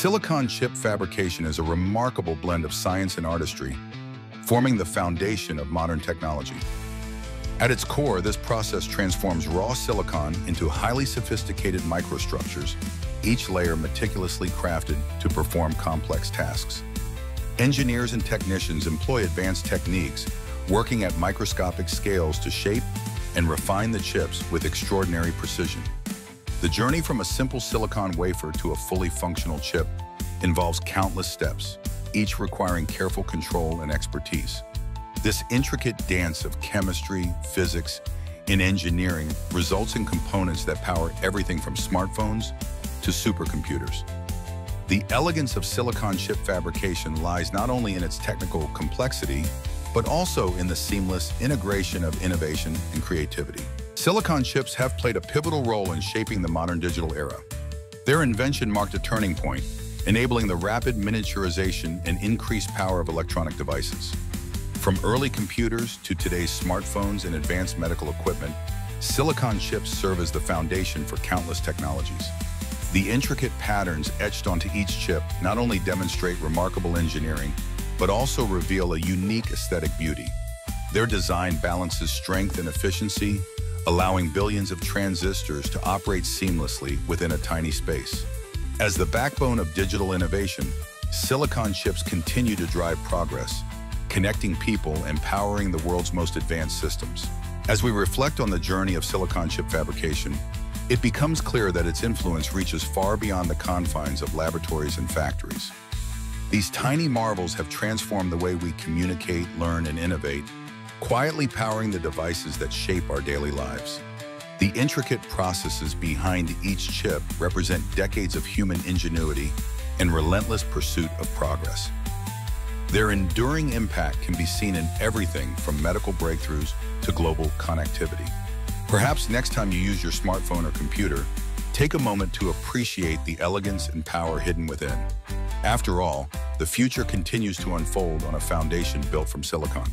Silicon chip fabrication is a remarkable blend of science and artistry, forming the foundation of modern technology. At its core, this process transforms raw silicon into highly sophisticated microstructures, each layer meticulously crafted to perform complex tasks. Engineers and technicians employ advanced techniques, working at microscopic scales to shape and refine the chips with extraordinary precision. The journey from a simple silicon wafer to a fully functional chip involves countless steps, each requiring careful control and expertise. This intricate dance of chemistry, physics, and engineering results in components that power everything from smartphones to supercomputers. The elegance of silicon chip fabrication lies not only in its technical complexity, but also in the seamless integration of innovation and creativity. Silicon chips have played a pivotal role in shaping the modern digital era. Their invention marked a turning point, enabling the rapid miniaturization and increased power of electronic devices. From early computers to today's smartphones and advanced medical equipment, silicon chips serve as the foundation for countless technologies. The intricate patterns etched onto each chip not only demonstrate remarkable engineering, but also reveal a unique aesthetic beauty. Their design balances strength and efficiency, allowing billions of transistors to operate seamlessly within a tiny space. As the backbone of digital innovation, silicon chips continue to drive progress, connecting people and powering the world's most advanced systems. As we reflect on the journey of silicon chip fabrication, it becomes clear that its influence reaches far beyond the confines of laboratories and factories. These tiny marvels have transformed the way we communicate, learn, and innovate, quietly powering the devices that shape our daily lives. The intricate processes behind each chip represent decades of human ingenuity and relentless pursuit of progress. Their enduring impact can be seen in everything from medical breakthroughs to global connectivity. Perhaps next time you use your smartphone or computer, take a moment to appreciate the elegance and power hidden within. After all, the future continues to unfold on a foundation built from silicon.